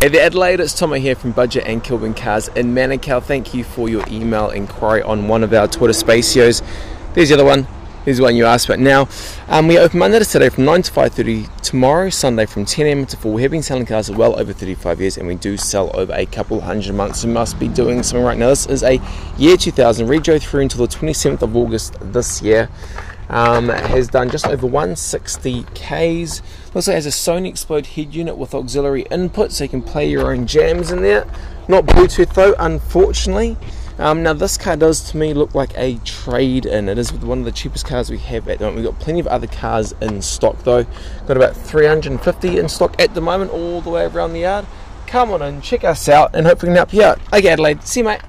Hey there Adelaide, it's Tomo here from Budget and Kilburn Cars in Manukau. Thank you for your email inquiry on one of our Toyota Spacios. There's the other one. Here's the one you asked about now. Um, we open Monday to Saturday from 9 to 5.30, tomorrow Sunday from 10am to 4. We have been selling cars for well over 35 years and we do sell over a couple hundred months. We must be doing something right now. This is a year 2000, rego through until the 27th of August this year. Um, has done just over 160 Ks. Also has a Sony Xplod head unit with auxiliary input so you can play your own jams in there. Not Bluetooth though, unfortunately. Um, now this car does to me look like a trade-in. It is one of the cheapest cars we have at the moment. We've got plenty of other cars in stock though. Got about 350 in stock at the moment all the way around the yard. Come on and check us out and hopefully we can help you out. Okay Adelaide, see you mate.